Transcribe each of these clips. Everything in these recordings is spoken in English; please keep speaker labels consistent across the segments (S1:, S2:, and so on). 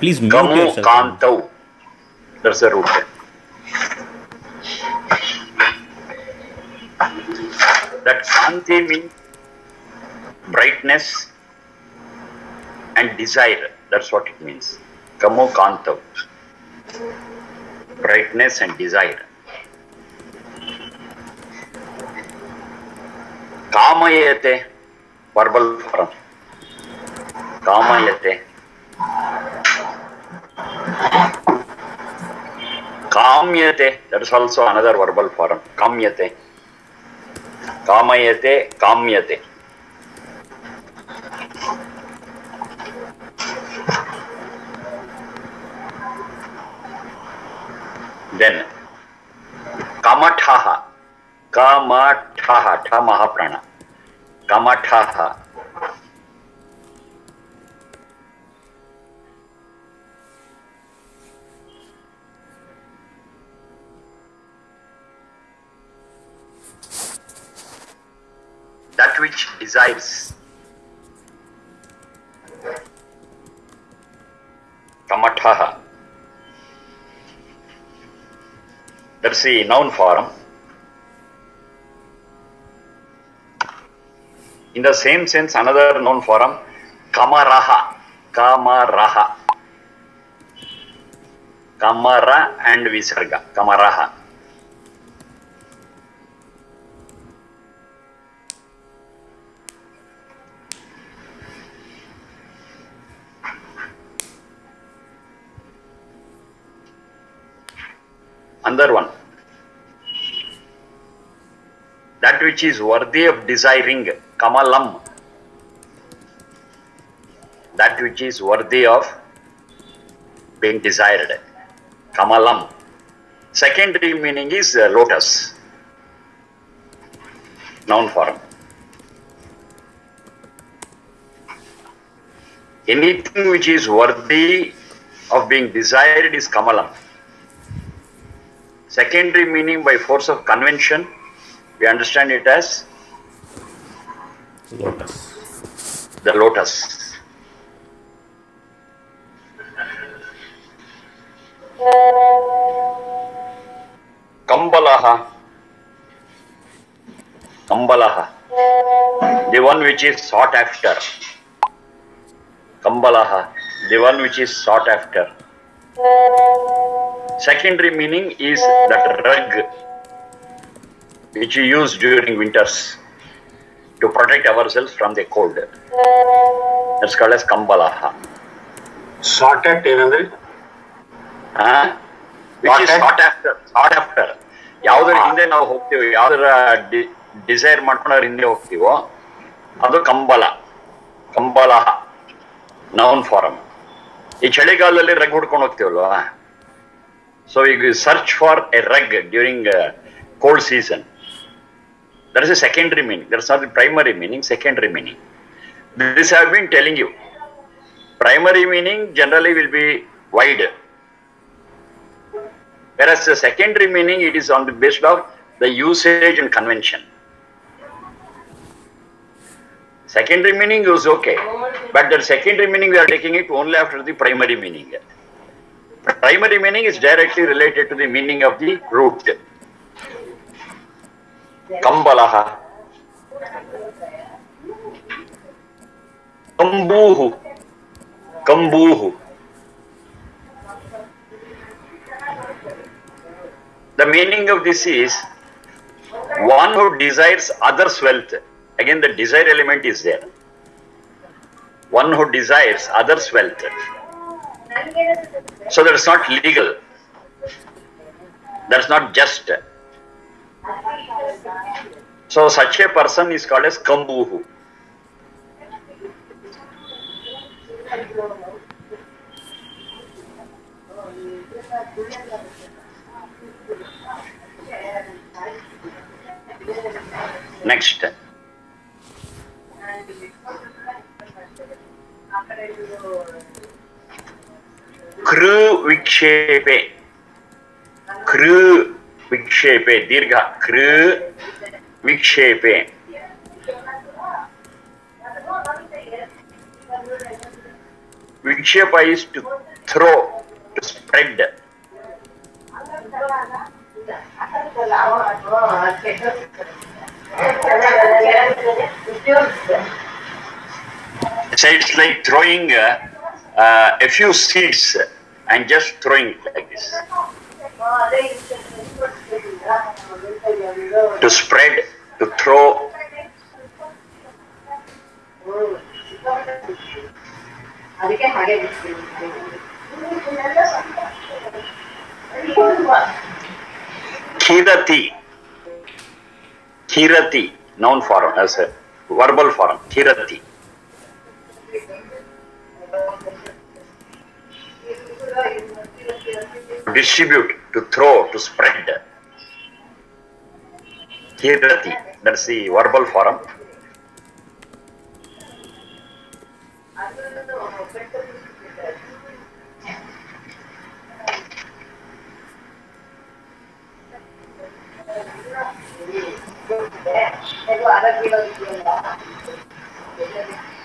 S1: Please गमु root है that Shanti means brightness and desire. That's what it means. Kamo Kantav. Brightness and desire. कामयते verbal form कामयते काम्यते that is also another verbal form काम्यते कामयते काम्यते then kamathaha kamathaha tha mahaprana kamathaha that which desires kamathaha that's the noun form in the same sense another known form kamaraha. Kamaraha. Kamara and visarga. Kamaraha. Another one. That which is worthy of desiring kamalam that which is worthy of being desired. Kamalam. Secondary meaning is uh, lotus. Noun form. Anything which is worthy of being desired is kamalam. Secondary meaning by force of convention we understand it as
S2: Lotus.
S1: the lotus. Kambalaha. Kambalaha. The one which is sought after. Kambalaha. The one which is sought after. Secondary meaning is that rug which you use during winters to protect ourselves from the cold. That's called as Kambalaha.
S3: ಶಾರ್ಟೆಟ್ ಏನಂದ್ರಿ
S1: Huh? Which is
S3: Sought
S1: sought after. Sought after. ಯಾವ್ದ್ರ ಹಿಂದೆ ನಾವು ಹೋಗ್ತೀವಿ ಯಾವ್ದರ desire ಮಾಡ್ಕೊಂಡ್ರ ಹಿಂದೆ ಹೋಗ್ತೀವೋ ಅದು ಕಂಬಲ ಕಂಬಲ ನೌನ್ ಫಾರಮ್ ಈ ಚಳಿಗಾಲದಲ್ಲಿ ರಗ್ ಹುಡ್ಕೊಂಡು ಹೋಗ್ತೀವಲ್ವಾ ಸೊ ಈಗ search for a rug during cold season There is a secondary meaning. There is not the primary meaning, secondary meaning. This I have been telling you. Primary meaning generally will be wider. Whereas the secondary meaning, it is on the basis of the usage and convention. Secondary meaning is okay. But the secondary meaning, we are taking it only after the primary meaning. Primary meaning is directly related to the meaning of the root kambalaha kambuhu kambuhu the meaning of this is one who desires others wealth again the desire element is there. One who desires others wealth. So that's not legal. That's not just so such a person is called as kambuhu next कृ विक्षेपे कृ विक्षेपे दीर्घ shape. विक्षेपे shape is to throw to spread so it's like throwing uh, uh a few seeds and just throwing like this to spread, to throw. Kirati. Kirati, noun form as a verbal form. Kirati. Distribute, to throw, to spread. Khirati, that's the verbal form.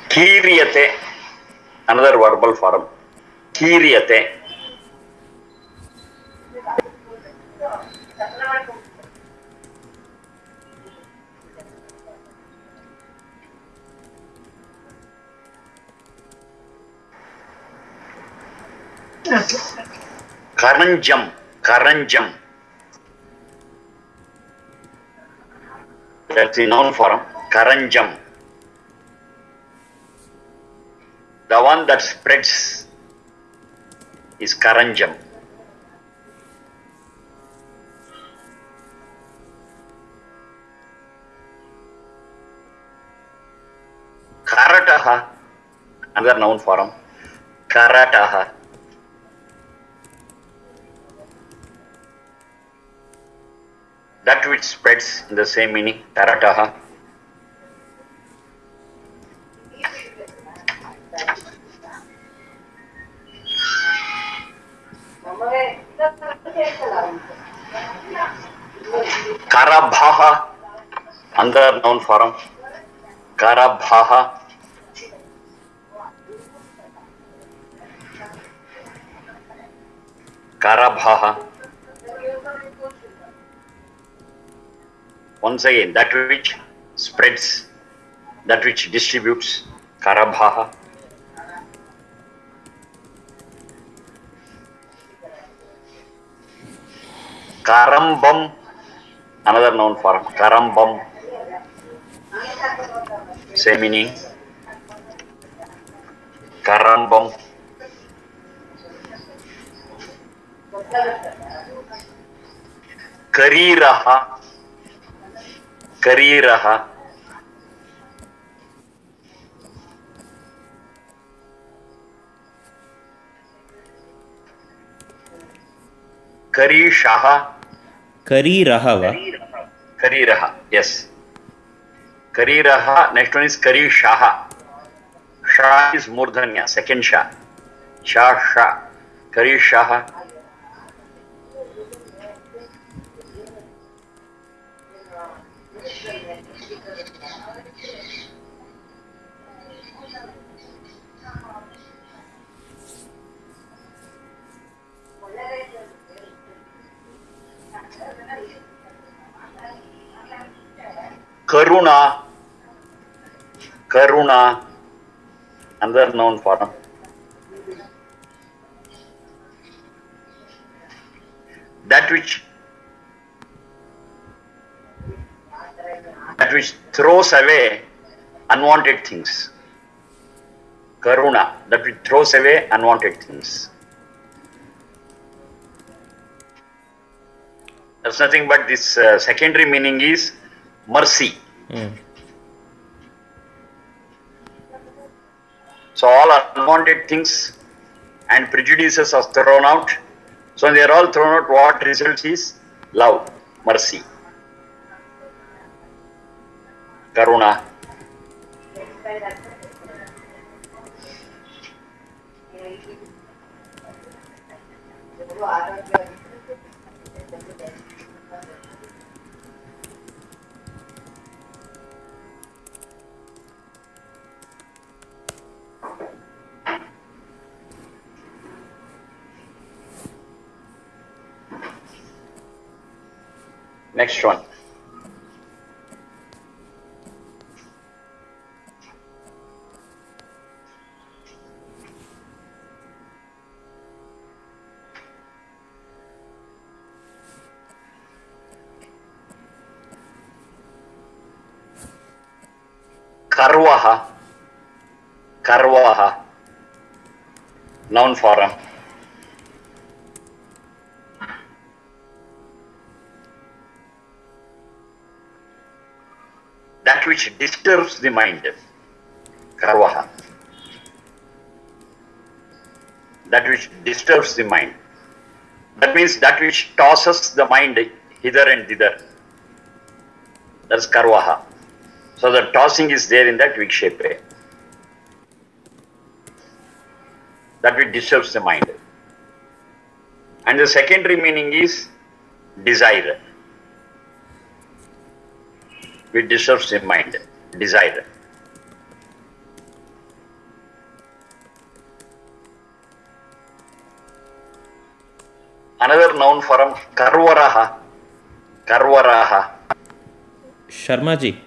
S1: Kiriyate, another verbal form. Kiriyate. Karanjam, Karanjam. That's the noun form. Karanjam. The one that spreads is Karanjam. Karataha, another noun form. Karataha. That which spreads in the same meaning, Karataha. Karabhaha, another noun form. Karabhaha. Karabhaha. Once again, that which spreads, that which distributes, Karabhaha. Karambam, another noun form, Karambam. Semining, Karambong, करीरहा करीरहा करीशः करीरः
S2: वा करीरः
S1: yes yes. करीर next one is करी शाह शाह is मूर्धन्य second शाह शाह शाह करी शाह करुणा। Karuna. Another noun form. That which that which throws away unwanted things. Karuna, that which throws away unwanted things. That's nothing but this uh, secondary meaning is mercy.
S2: Hmm.
S1: So all unwanted things and prejudices are thrown out. So they are all thrown out, what results is love, mercy, karuna. Next one. Karvaha. Karvaha. Noun form. Disturbs the mind. Karvaha. That which disturbs the mind. That means that which tosses the mind hither and thither. That's Karvaha. So the tossing is there in that vikshepe. That which disturbs the mind. And the secondary meaning is desire. Which disturbs the mind. Desire. Another noun form karvaraha. Karvaraha.
S2: Sharma ji,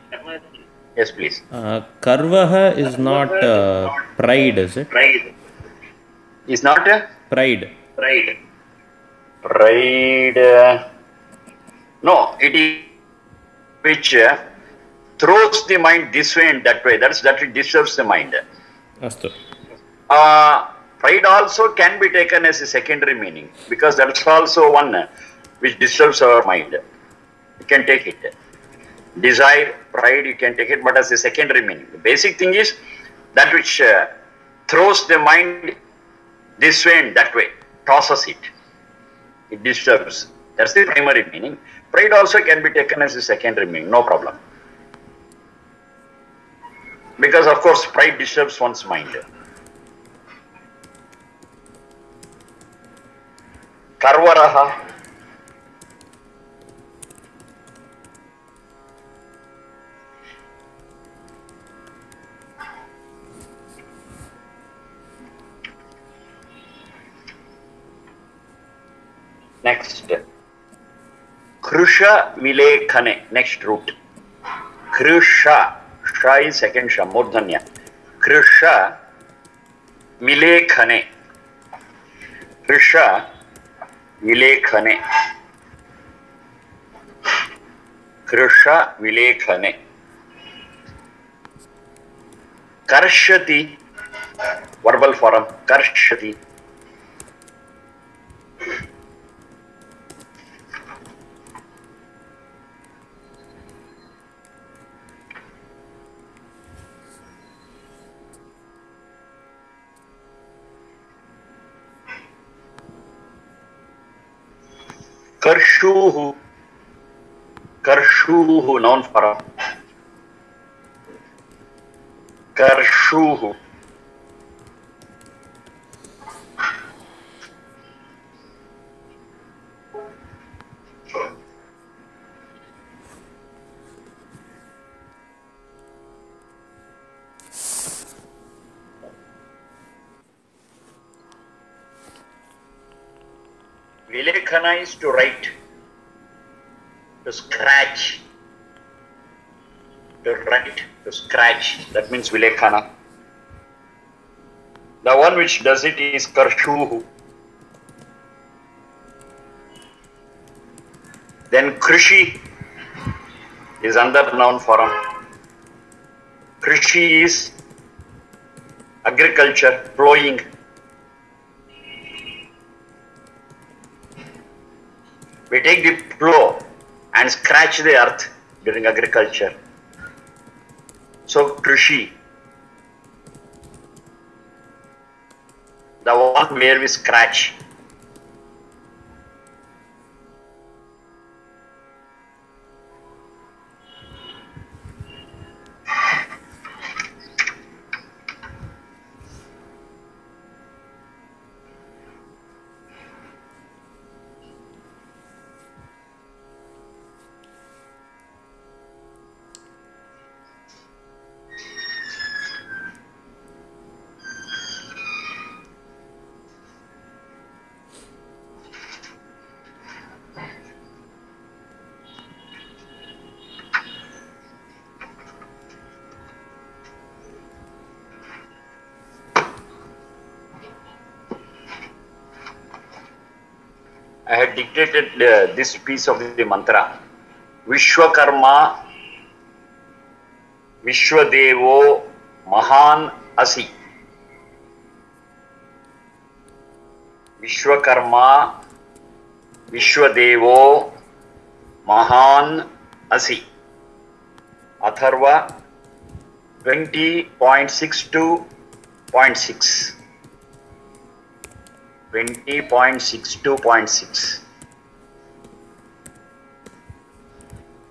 S1: Yes, please.
S2: uh, Karvaha is not uh, pride, is it?
S1: Pride. Is not a
S2: Pride.
S1: pride. Pride. uh, no, it is which uh, throws the mind this way and that way. That's that it disturbs the mind.
S2: Astu.
S1: Uh, pride also can be taken as a secondary meaning because that's also one which disturbs our mind. You can take it. Desire, pride, you can take it, but as a secondary meaning. The basic thing is that which uh, throws the mind this way and that way, tosses it. It disturbs. That's the primary meaning. Pride also can be taken as a secondary meaning, no problem. Because of course pride disturbs one's mind. Karvaraha. Next. Krusha Vilekhane. Next root. Krusha. Sha is second Sha, Murdhanya. Krusha Vilekhane. Krusha Vilekhane. Krusha Vilekhane. Karshati. Verbal form. Karshati. Karshuhu. Karshuhu, noun form. Karshuhu. Vilekhana is to write, to scratch, to write, to scratch. That means Vilekhana. The one which does it is Karshuhu. Then Krishi is another noun form. Krishi is agriculture, plowing. we take the plow and scratch the earth during agriculture. So Krishi, the one where we scratch. Dictated uh, this piece of the mantra. Vishwakarma Vishwadevo Mahan Asi. Vishwakarma Vishwadevo Mahan Asi. Atharva 20.62.6. 20.62.6.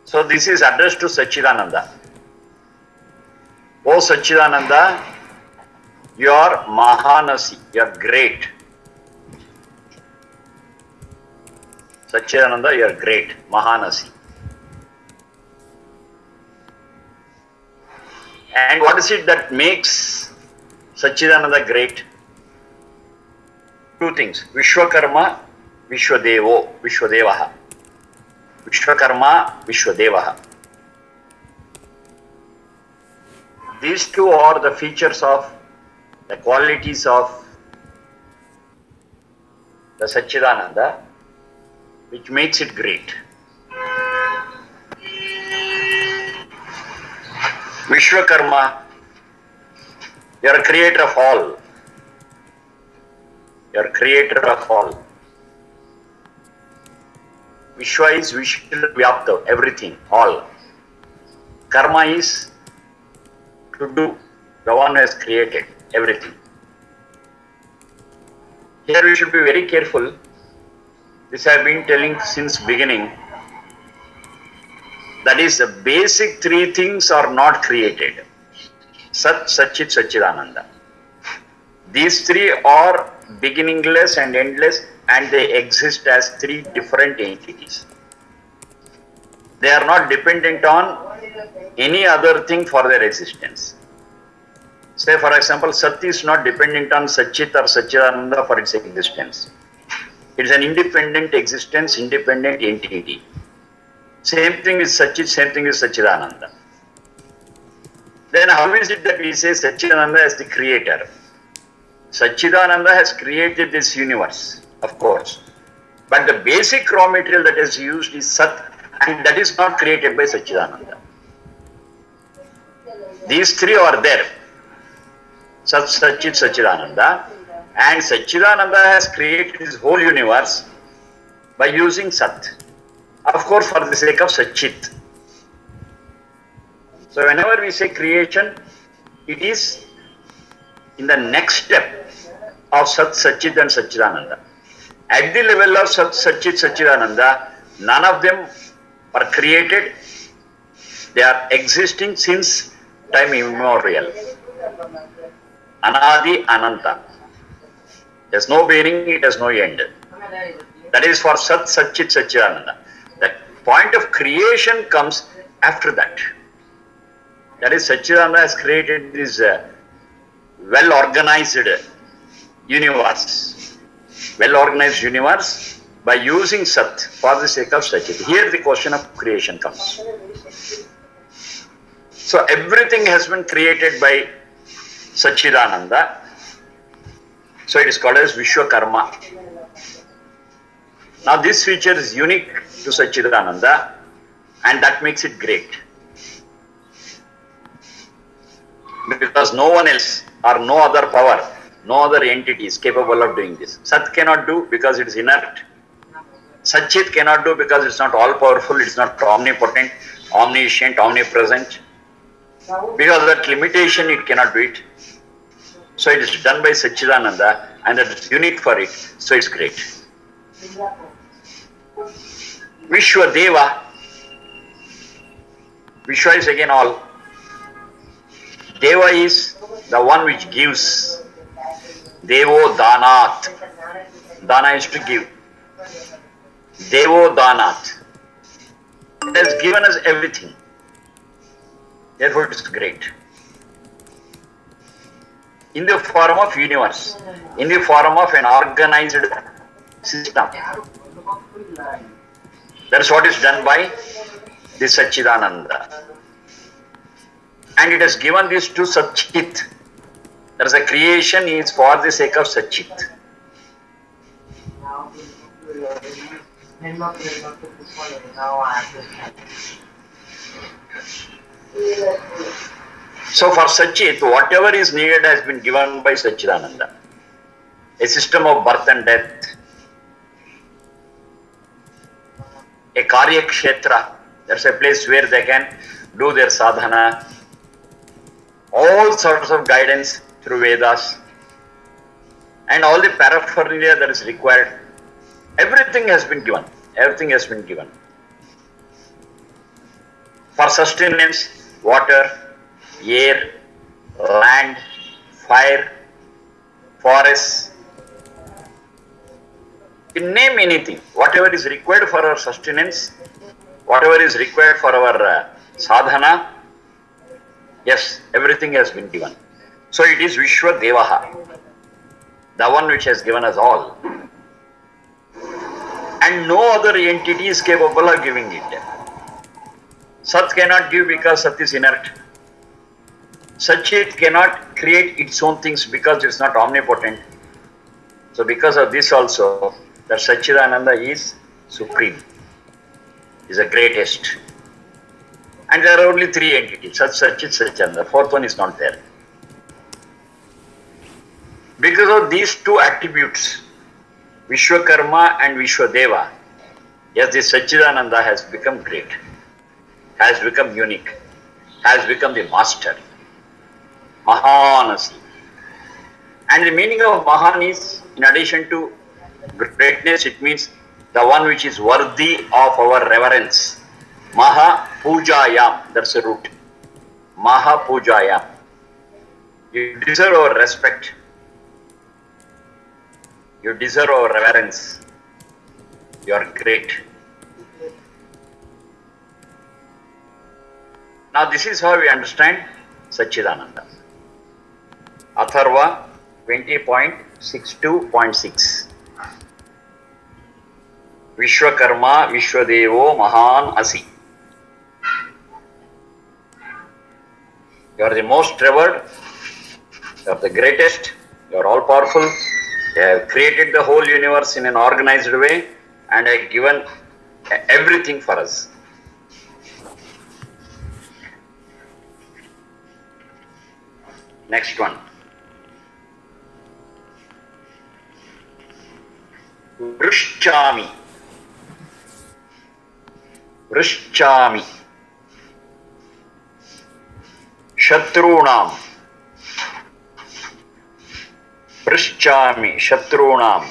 S1: So this is addressed to Sachidananda. O Sachidananda, you are Mahanasi, you are great. Sachidananda, you are great, Mahanasi. And what is it that makes Sachidananda great? Two things. Vishwakarma, Vishwadevo, Vishwadevaha. Vishwakarma Vishwadeva. These two are the features of the quality of the Sachchidananda which makes it great Vishwakarma you are creator of all you are creator of all Vishwa is Vishnu Vyapta, everything, all. Karma is to do, the one who has created everything. Here we should be very careful. This I have been telling since beginning. That is, the basic three things are not created. Sat, Satchit, Satchidananda. These three are beginningless and endless and they exist as three different entities. They are not dependent on any other thing for their existence. Say, for example, Sat is not dependent on Satchit or Satchidananda for its existence. It is an independent existence, independent entity. Same thing is Satchit, same thing is Satchidananda. Then how is it that we say Satchidananda as the creator? Satchidananda has created this universe, of course. But the basic raw material that is used is Sat, and that is not created by Satchidananda. These three are there. Sat, Satchit, Satchidananda. And Satchidananda has created this whole universe by using Sat. Of course, for the sake of Satchit. So, whenever we say creation, it is in the next step of Sat, Satchit, and Satchidananda. At the level of Sat, Satchit, Satchidananda, none of them are created, they are existing since time immemorial. Anadi Ananta. There's no beginning, it has no end. That is for Sat Satchit Satchidananda. The point of creation comes after that. That is, Satchidananda has created this uh, well organized universe. Well organized universe by using Sat for the sake of Satchit. Here the question of creation comes. So everything has been created by Satchidananda. So it is called as Vishwakarma. Now this feature is unique to Satchidananda and that makes it great. Because no one else or no other power, no other entity is capable of doing this. Sat cannot do because it is inert. Satchit cannot do because it's not all powerful, it's not omnipotent, omniscient, omnipresent. Because of that limitation, it cannot do it. So it is done by Satchidananda and that is unique for it. So it's great. Vishwa Deva. Vishwa is again all. Deva is the one which gives. Devo Danat. Dana is to give. Devo Danat. It has given us everything. Therefore, it is great. In the form of universe, in the form of an organized system. That's what is done by the Satchidananda and it has given this to Satchit. There is a creation is for the sake of Satchit. So for Satchit, whatever is needed has been given by Satchidananda. A system of birth and death, a karyakshetra. There is a place where they can do their sadhana, all sorts of guidance through Vedas, and all the paraphernalia that is required. Everything has been given. Everything has been given. For sustenance, water, air, land, fire, forests. You name anything, whatever is required for our sustenance, whatever is required for our uh, sadhana, yes, everything has been given. So it is Vishwa Devaha, the one which has given us all. And no other entity is capable of giving it. Sat cannot give because Sat is inert. Sachit cannot create its own things because it's not omnipotent. So because of this also, that Sachidananda is supreme, is the greatest. And there are only three entities, Sat, Sachit, the Fourth one is not there. Because of these two attributes, Vishwakarma and Vishwadeva, yes, this Sachidananda has become great, has become unique, has become the master. Mahanasi. And the meaning of Mahan is, in addition to greatness, it means the one which is worthy of our reverence. Maha Pujayam, that's the root. Maha Pujayam. You deserve our respect. You deserve our reverence. You are great. Now, this is how we understand Sachidananda. Atharva 20.62.6 Vishwakarma Vishwadevo Mahan Asi. You are the most revered, you are the greatest, you are all powerful, you have created the whole universe in an organized way and have given everything for us. Next one. Vrishchami. Vrishchami. शत्रुणाम। पृश्चामि शत्रुणाम।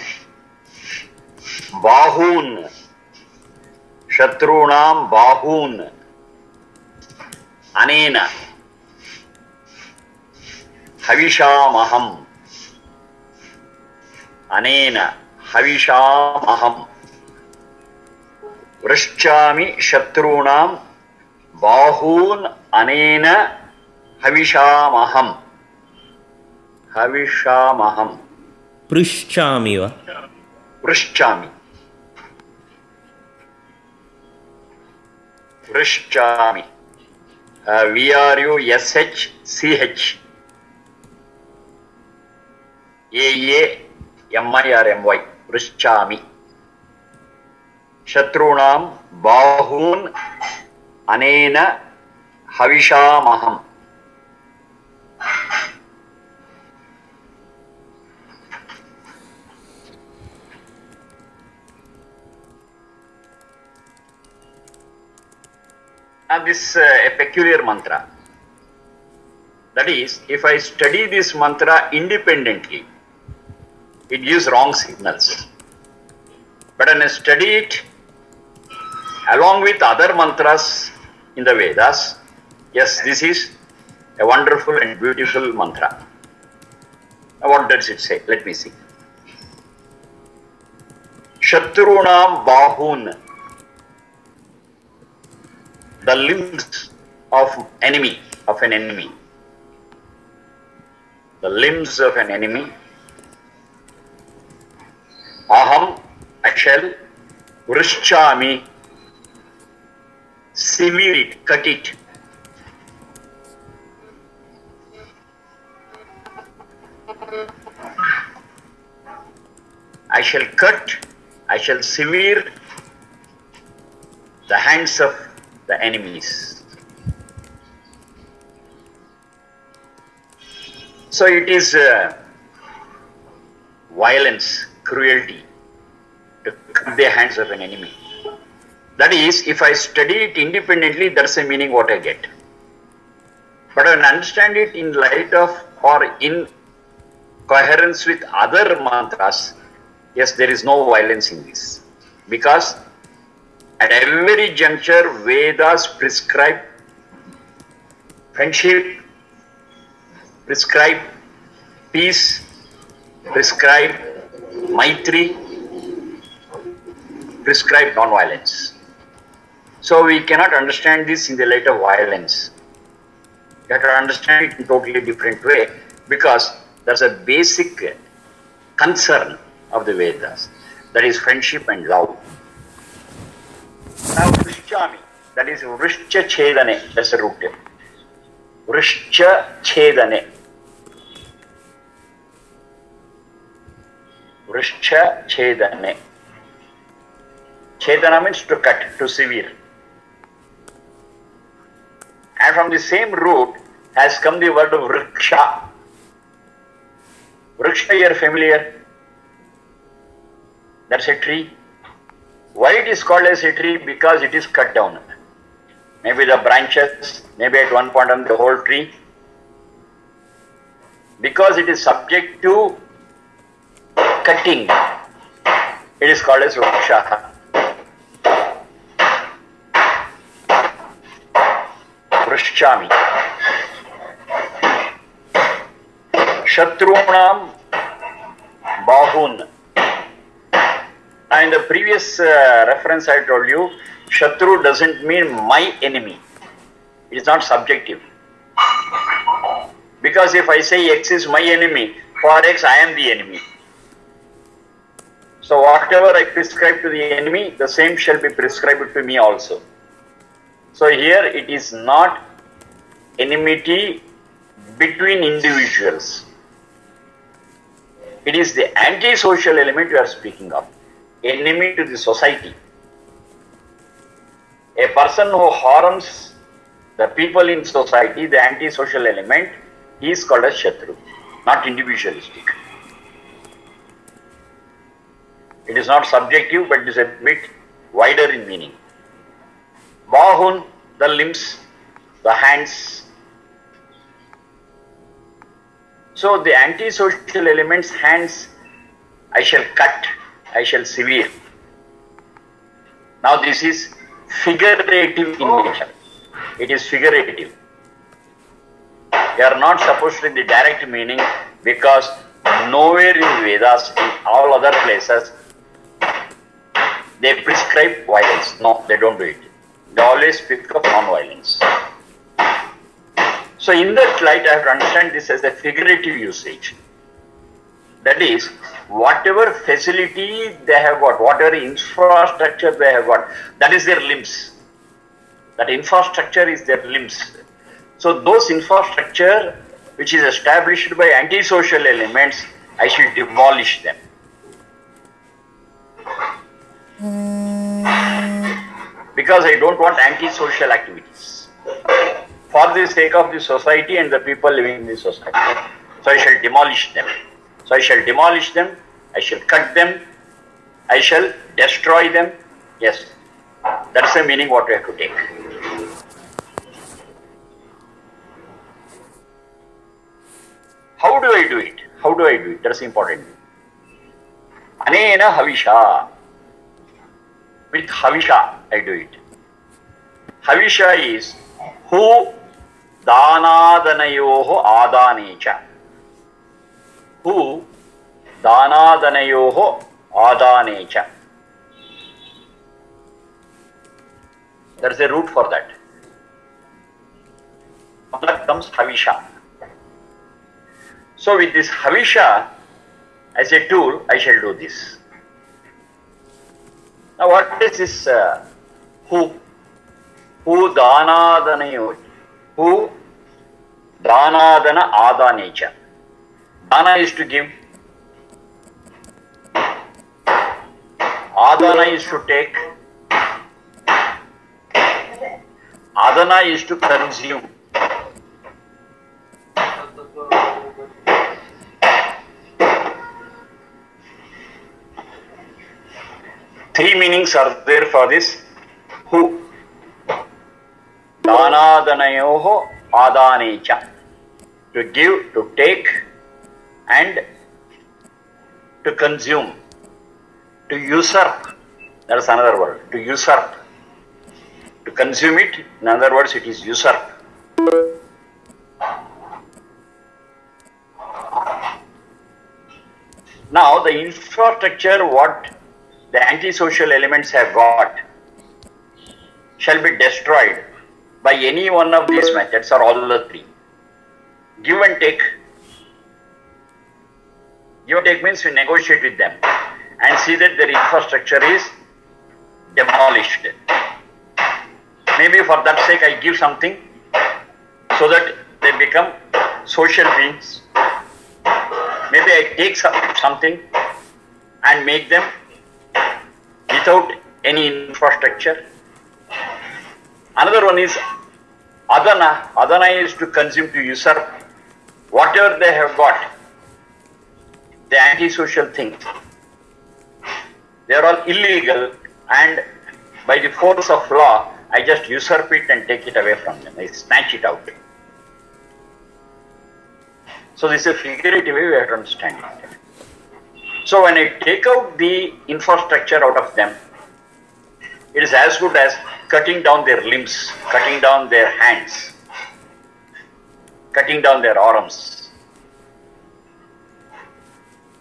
S1: बाहून। शत्रुणाम बाहून। अनेन। हविषामहम। अनेन हविषामहम। वृश्चामि शत्रुणाम। बाहून अनेन। हविषामहम्। हविषामहम्।
S2: पृच्छामि वा
S1: वृश्चामि वृश्चामि V R U S H C H A A M I R M Y पृच्छामि शत्रूणां बाहून् अनेन हविषामहम्। Now this uh, a peculiar mantra. That is, if I study this mantra independently, it gives wrong signals. But when I study it along with other mantras in the Vedas, yes, this is a wonderful and beautiful mantra. Now what does it say? Let me see. Shatrunam Bahun the limbs of enemy of an enemy. The limbs of an enemy. Aham i shall vrishchami sever it cut it i shall cut I shall sever the hands of the enemies. So it is uh, violence, cruelty to cut the hands of an enemy. That is, if I study it independently, that's the meaning what I get. But when I understand it in light of or in coherence with other mantras, yes, there is no violence in this. Because at every juncture, Vedas prescribe friendship, prescribe peace, prescribe maitri, prescribe non-violence. So we cannot understand this in the light of violence. You have to understand it in totally different way because there's a basic concern of the Vedas. That is friendship and love. Now Vrishchami, that is Vrishcha Chedane, that's the root. Vrishcha Chedane. Vrishcha Chedane. Chedana means to cut, to sever. And from the same root has come the word of vriksha. Vriksha, you are familiar? That's a tree. Why it is called as a tree? Because it is cut down. Maybe the branches, maybe at one point on the whole tree. Because it is subject to cutting, it is called as vriksha. पृच्छामि शत्रूणां bahun in the previous uh, reference i told you shatru doesn't mean my enemy. It is not subjective. Because if i say x is my enemy for x i am the enemy. So whatever i prescribe to the enemy the same shall be prescribed to me also. So here it is not enmity between individuals. It is the anti-social element we are speaking of, enemy to the society. A person who harms the people in society, the anti-social element, he is called as Shatru, not individualistic. It is not subjective, but it is a bit wider in meaning. Bahun, the limbs, the hands. So the antisocial elements, hands, I shall cut, I shall sever. Now this is figurative oh. in nature. It is figurative. They are not supposed to be the direct meaning because nowhere in Vedas, in all other places, they prescribe violence. No, they don't do it. They always speak of non-violence. So in that light, I have to understand this as a figurative usage. That is, whatever facility they have got, whatever infrastructure they have got, that is their limbs. That infrastructure is their limbs. So those infrastructure which is established by antisocial elements, I should demolish them. because I don't want antisocial activities for the sake of the society and the people living in the society. So I shall demolish them. So I shall demolish them, I shall cut them, I shall destroy them. Yes, that's the meaning what we have to take. How do I do it? How do I do it? That's important. Anena Havisha. With Havisha, I do it. Havisha is who दानादनयोः आदाने च who दानादनयोः आदाने च there is a root for that from that comes havisha so with this havisha as a tool i shall do this now what is this uh, who who danadanayo who danadana adanecha dana is to give Adana is to take. Adana is to consume. Three meanings are there for this. Who? Danadanayoho adanecha. To give, to take, and to consume. To usurp. That is another word. To usurp. To consume it, in other words, it is usurp. Now, the infrastructure what the antisocial elements have got shall be destroyed by any one of these methods or all the three. Give and take. Take means we negotiate with them and see that their infrastructure is demolished. Maybe for that sake I give something so that they become social beings. Maybe I take some, something and make them without any infrastructure. Another one is adana. Adana is to consume, to usurp whatever they have got. The antisocial things. They are all illegal and by the force of law, I just usurp it and take it away from them. I snatch it out. So this is a figurative way we have to understand it. So when I take out the infrastructure out of them, it is as good as cutting down their limbs, cutting down their hands, cutting down their arms.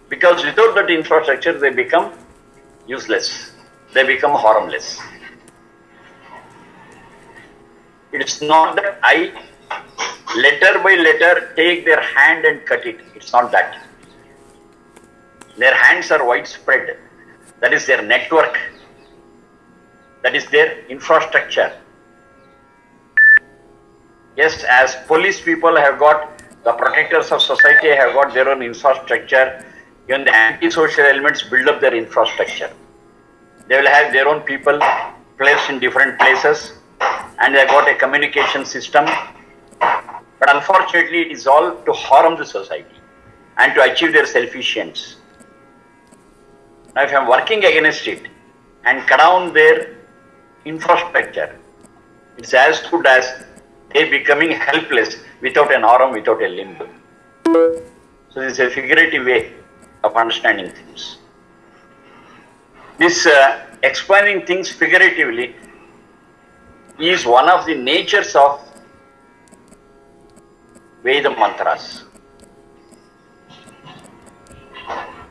S1: Because without that infrastructure, they become useless, they become harmless. It's not that I letter by letter take their hand and cut it. It's not that. Their hands are widespread. That is their network. That is their infrastructure. Yes, as police people have got, the protectors of society have got their own infrastructure. Even the anti-social elements build up their infrastructure. They will have their own people placed in different places and they got a communication system. But unfortunately, it is all to harm the society and to achieve their selfish ends. Now, if I am working against it and cut down their infrastructure, it's as good as they becoming helpless without an arm, without a limb. So, this is a figurative way of understanding things. This uh, explaining things figuratively is one of the natures of Veda mantras.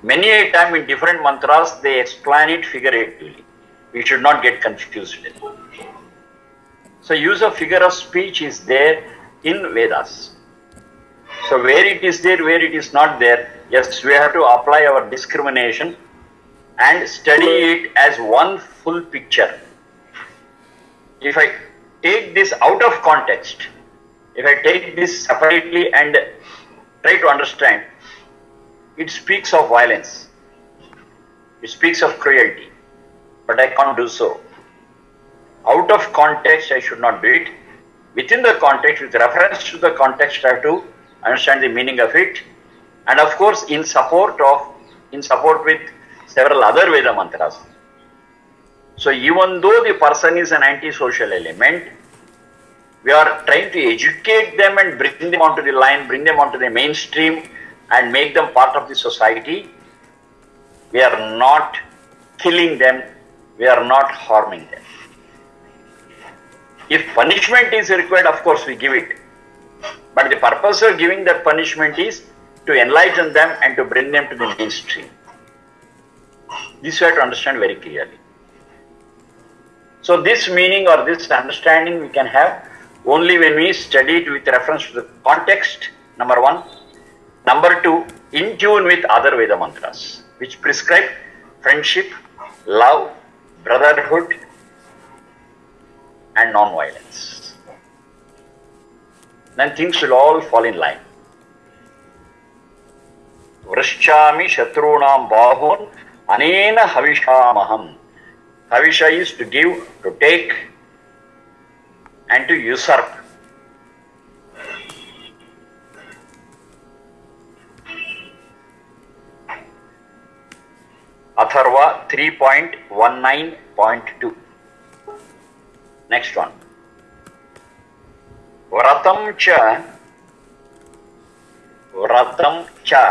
S1: Many a time in different mantras they explain it figuratively. We should not get confused. So use of figure of speech is there in Vedas. So where it is there, where it is not there, yes, we have to apply our discrimination and study it as one full picture. If I take this out of context, if I take this separately and try to understand, it speaks of violence. It speaks of cruelty. But I can't do so. Out of context, I should not do it. Within the context, with reference to the context, I have to understand the meaning of it. And of course, in support of, in support with several other Veda mantras. So even though the person is an antisocial element, we are trying to educate them and bring them onto the line, bring them onto the mainstream and make them part of the society. We are not killing them, we are not harming them. If punishment is required, of course we give it. But the purpose of giving that punishment is to enlighten them and to bring them to the mainstream. This we have to understand very clearly. So this meaning or this understanding we can have only when we study it with reference to the context, number one. Number two, in tune with other Veda mantras, which prescribe friendship, love, brotherhood, and non-violence. Then things will all fall in line. वृश्चा शत्रुण बाहून अनेन हविषाहम हविष is to give to take and to usurp Atharva 3.19.2 point one nine point two next one व्रतम च, व्रतम चा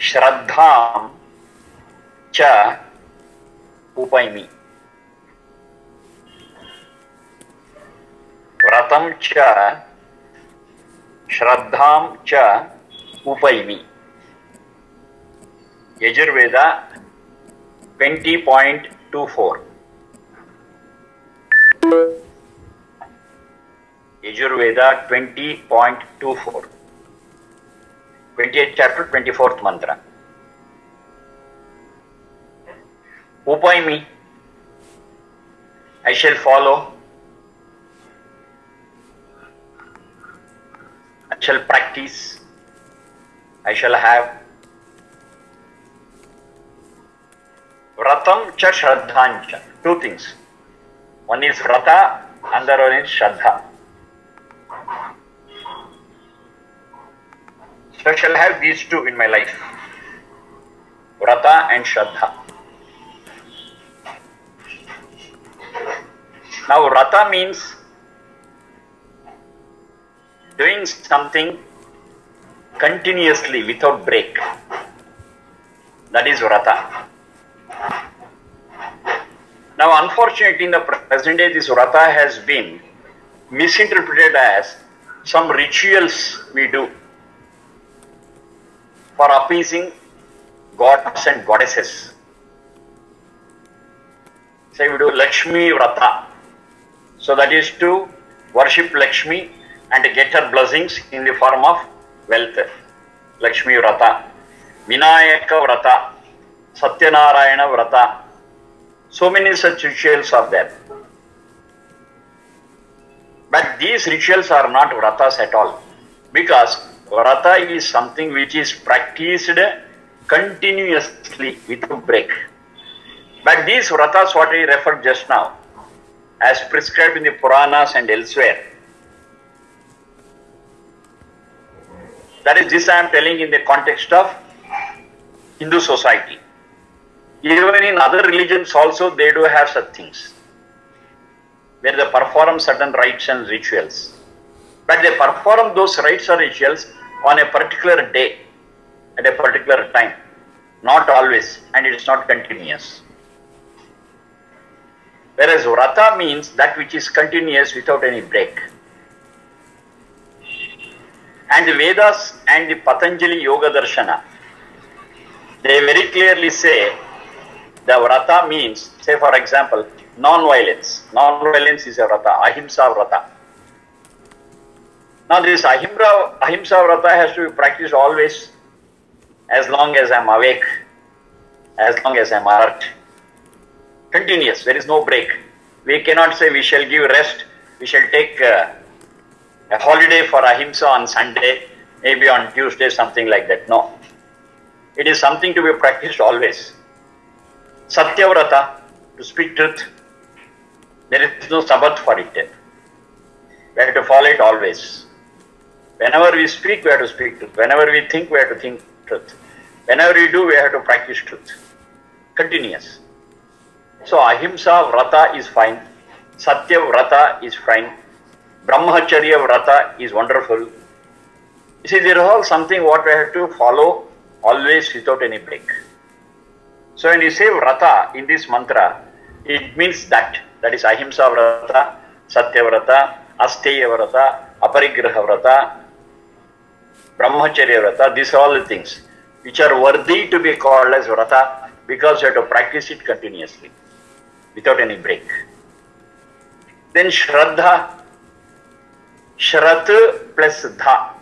S1: श्रद्धा च उपैमि। व्रतं च श्रद्धां च उपैमि। Yajurveda 20.24 Yajurveda 20.24 28th chapter, 24th mantra. Upaimi. I shall follow. I shall practice. I shall have. Vratam cha Shraddhancha. Two things. One is Vrata, and another one is Shraddha. So I shall have these two in my life. Vrata and Shraddha. Now Vrata means doing something continuously without break. That is Vrata. Now, unfortunately, in the present day, this Vrata has been misinterpreted as some rituals we do for appeasing gods and goddesses. Say we do Lakshmi Vrata. So that is to worship Lakshmi and get her blessings in the form of wealth. Lakshmi Vrata. Vinayaka Vrata. Satyanarayana Vrata. So many such rituals are there. But these rituals are not vratas at all. Because vrata is something which is practiced continuously without break. But these vratas, what I referred just now, as prescribed in the Puranas and elsewhere, that is, this I am telling in the context of Hindu society. Even in other religions also, they do have such things where they perform certain rites and rituals. But they perform those rites or rituals on a particular day, at a particular time, not always, and it is not continuous. Whereas Vrata means that which is continuous without any break. And the Vedas and the Patanjali Yoga Darshana, they very clearly say the Vrata means, say for example, non-violence. Non-violence is a Vrata, Ahimsa Vrata. Now this Ahimra, Ahimsa Vrata has to be practiced always as long as I am awake, as long as I am alert. Continuous, there is no break. We cannot say we shall give rest, we shall take uh, a holiday for Ahimsa on Sunday, maybe on Tuesday, something like that. No. It is something to be practiced always. Satyavrata, to speak truth. There is no Sabbath for it. We have to follow it always. Whenever we speak, we have to speak truth. Whenever we think, we have to think truth. Whenever we do, we have to practice truth. Continuous. So Ahimsa Vrata is fine. Satya Vrata is fine. Brahmacharya Vrata is wonderful. You see, there is all something what we have to follow always without any break. So when you say Vrata in this mantra, it means that. That is Ahimsa Vrata, Satya Vrata, Asteya Vrata, Aparigraha Vrata, Brahmacharya Vrata. These are all the things which are worthy to be called as Vrata because you have to practice it continuously without any break. Then Shraddha, Shrat plus Dha.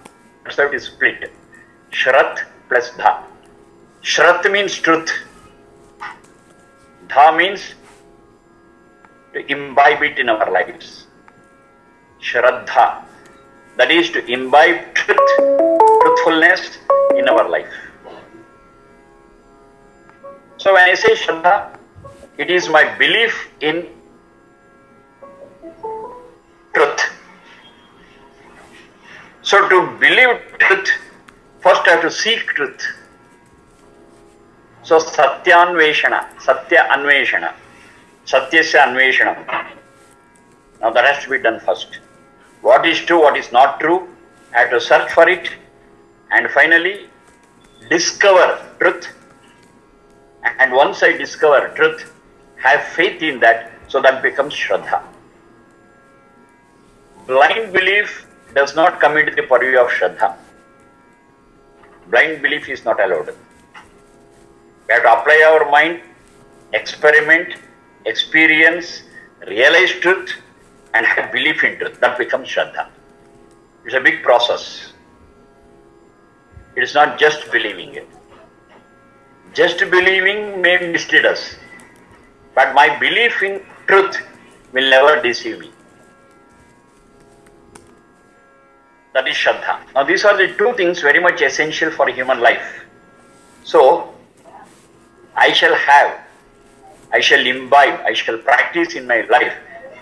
S1: That's how it is split. Shrat plus Dha. Shrat means truth. Dha means to imbibe it in our lives. Shraddha. That is to imbibe truth, truthfulness in our life. So when I say Shraddha, It is my belief in truth. So to believe truth, first I have to seek truth. So Satyanveshana, Satya Anveshana, Satyasya Anveshanam. Now that has to be done first. What is true, what is not true, I have to search for it and finally discover truth. And once I discover truth, have faith in that, so that becomes Shraddha. Blind belief does not come into the purview of Shraddha. Blind belief is not allowed. We have to apply our mind, experiment, experience, realize truth, and have belief in truth. That becomes Shraddha. It's a big process. It is not just believing it. Just believing may mislead us, but my belief in truth will never deceive me. That is Shraddha. Now, these are the two things very much essential for human life. So, I shall have, I shall imbibe, I shall practice in my life.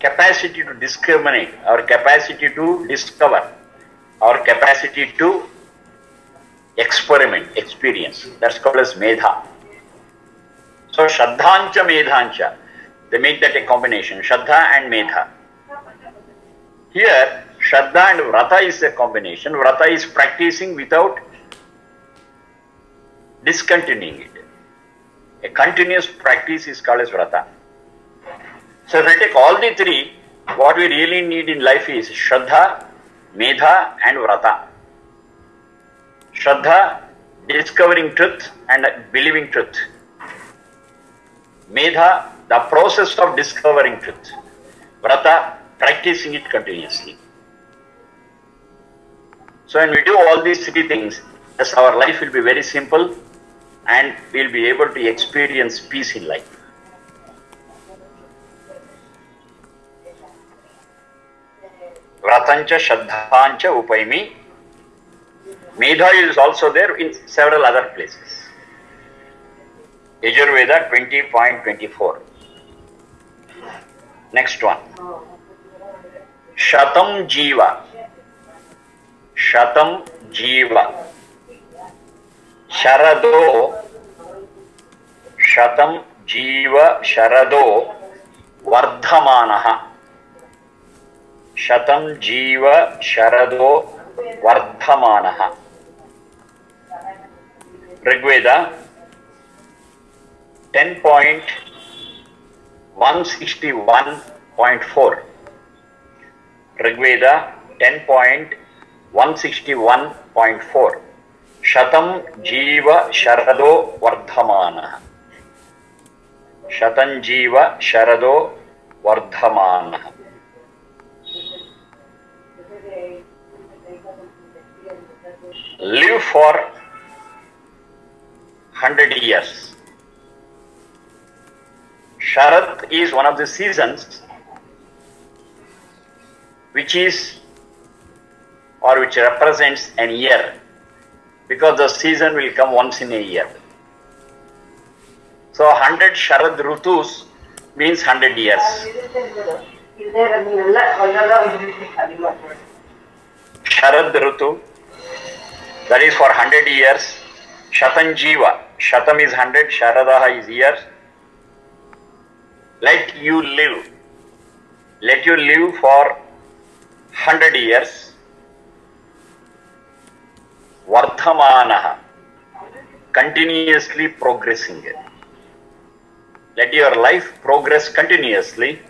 S1: capacity to discriminate, our capacity to discover, our capacity to experiment, experience. That's called as Medha. So Shraddhancha Medhancha, they make that a combination, Shraddha and Medha. Here, Shraddha and Vrata is a combination. Vrata is practicing without discontinuing it. A continuous practice is called as Vrata. So if we take all the three, what we really need in life is Shraddha, Medha and Vrata. Shraddha, discovering truth and believing truth. Medha, the process of discovering truth. Vrata, practicing it continuously. So when we do all these three things, yes, our life will be very simple and we'll be able to experience peace in life. Vratancha, Shraddhancha, Upaimi. Medha is also there in several other places. Yajurveda 20.24. Next one. Shatam Jiva. Shatam Jiva. Sharado. Shatam Jiva Sharado Vardhamanaha. शतम जीव शरदो वर्धमान। ऋग्वेद 10.161.4 ऋग्वेद 10.161.4 शतं जीव शरदो वर्धमानः। शतम जीव शरदो वर्धमान वर्धमानः। live for 100 years. Sharat is one of the seasons which is or which represents an year because the season will come once in a year. So 100 Sharad Rutus means 100 years. Sharad Rutu that is for 100 years. Shatan Jiva, Shatam is 100, Sharadaha is years. Let you live. Let you live for 100 years. Vardhamanaha, continuously progressing. Let your life progress continuously.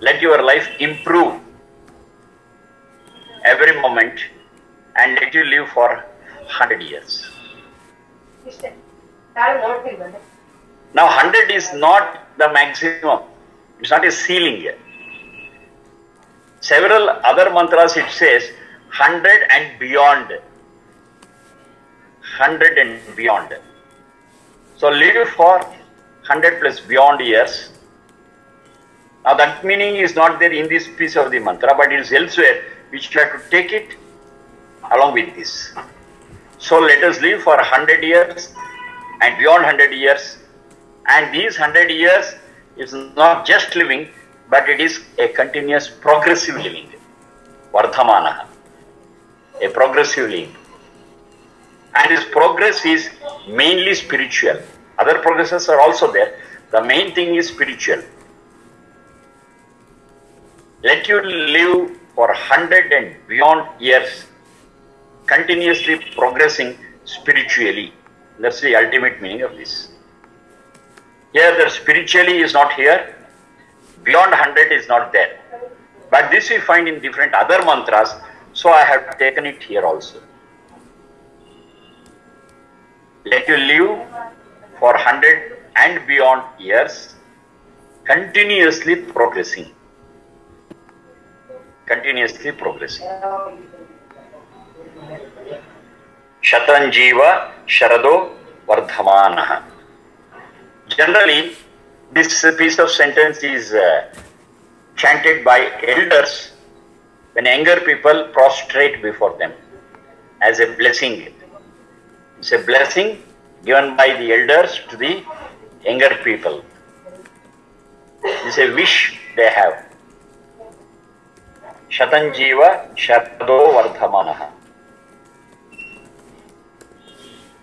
S1: Let your life improve every moment and let you live for 100 years. Now, 100 is not the maximum, it's not a ceiling. Several other mantras it says 100 and beyond. 100 and beyond. So, live for 100 plus beyond years. Now, that meaning is not there in this piece of the mantra, but it is elsewhere, which you have to take it along with this. So let us live for 100 years and beyond 100 years. And these 100 years is not just living, but it is a continuous progressive living. Vardhamana. A progressive living. And this progress is mainly spiritual. Other progresses are also there. The main thing is spiritual. Let you live for 100 and beyond years, continuously progressing spiritually. That's the ultimate meaning of this. Here, the spiritually is not here, beyond 100 is not there. But this we find in different other mantras, so I have taken it here also. Let you live for 100 and beyond years, continuously progressing. Continuously progressing. शतंजीव शरदो Varthaman. Generally this piece of sentence is chanted by elders when younger people prostrate before them as a blessing it's a blessing given by the elders to the younger people it's a wish they have शतंजीव शरदो वर्धमान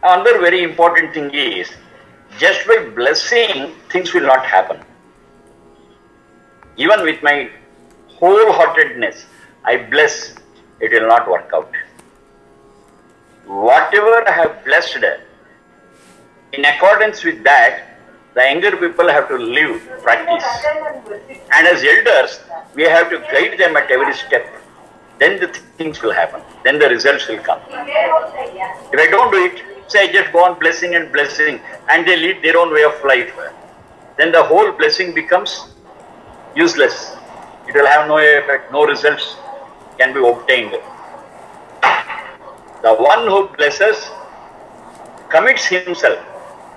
S1: Another very important thing is just by blessing, things will not happen. Even with my wholeheartedness, I bless, it will not work out. Whatever I have blessed, in accordance with that, the younger people have to live, practice. And as elders, we have to guide them at every step. Then the things will happen. Then the results will come. If I don't do it, say I just go on blessing and blessing, and they lead their own way of life, then the whole blessing becomes useless. It will have no effect, no results can be obtained. The one who blesses commits himself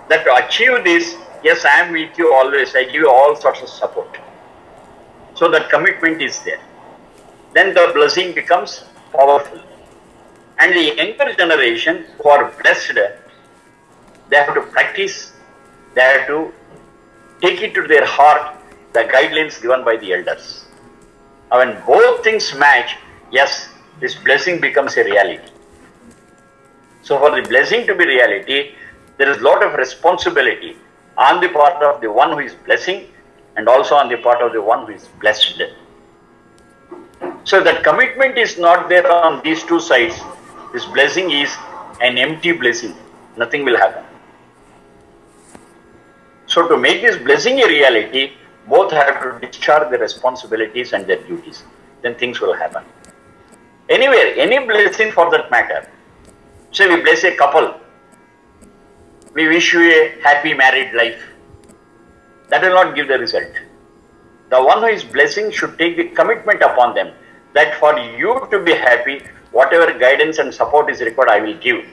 S1: that to achieve this, yes, I am with you always, I give you all sorts of support. So that commitment is there. Then the blessing becomes powerful. And the younger generation who are blessed, they have to practice, they have to take it to their heart, the guidelines given by the elders. Now, when both things match, yes, this blessing becomes a reality. So, for the blessing to be reality, there is a lot of responsibility on the part of the one who is blessing and also on the part of the one who is blessed. So, that commitment is not there on these two sides. This blessing is an empty blessing. Nothing will happen. So, to make this blessing a reality, both have to discharge their responsibilities and their duties. Then things will happen. Anywhere, any blessing for that matter. Say we bless a couple, we wish you a happy married life. That will not give the result. The one who is blessing should take the commitment upon them that for you to be happy, whatever guidance and support is required, I will give.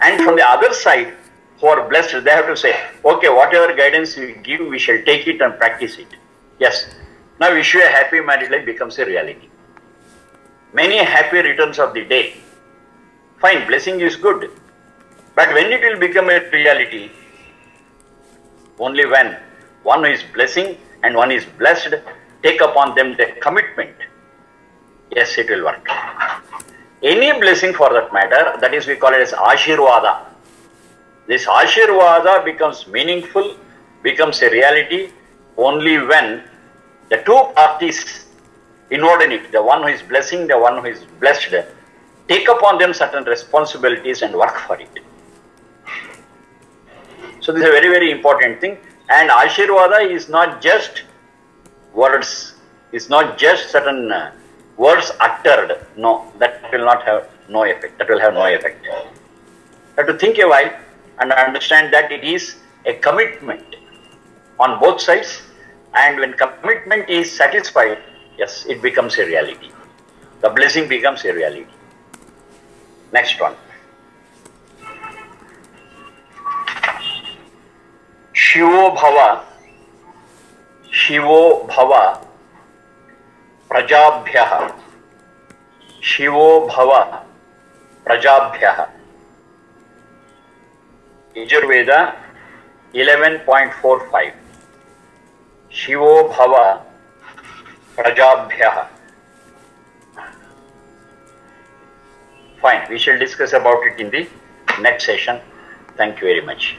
S1: And from the other side, who are blessed, they have to say, okay, whatever guidance you give, we shall take it and practice it. Yes. Now, wish you a happy married life becomes a reality. Many happy returns of the day. Fine, blessing is good. But when it will become a reality, only when one is blessing and one is blessed take upon them the commitment. Yes, it will work. Any blessing for that matter, that is we call it as Ashirvada. This Ashirvada becomes meaningful, becomes a reality only when the two parties inordinate, the one who is blessing, the one who is blessed, take upon them certain responsibilities and work for it. So this is a very, very important thing. And Ashirvada is not just words, it's not just certain uh, words uttered. No, that that will not have no effect. That will have no effect. You have to think a while and understand that it is a commitment on both sides. And when commitment is satisfied, yes, it becomes a reality. The blessing becomes a reality. Next one. Shivo Bhava, Shivo Bhava, Prajabhyaha. शिवो भव प्रजाभ्यः यजुर्वेद 11.45 शिवो भव प्रजाभ्यः Fine, we shall discuss about it in the next session. Thank you very much.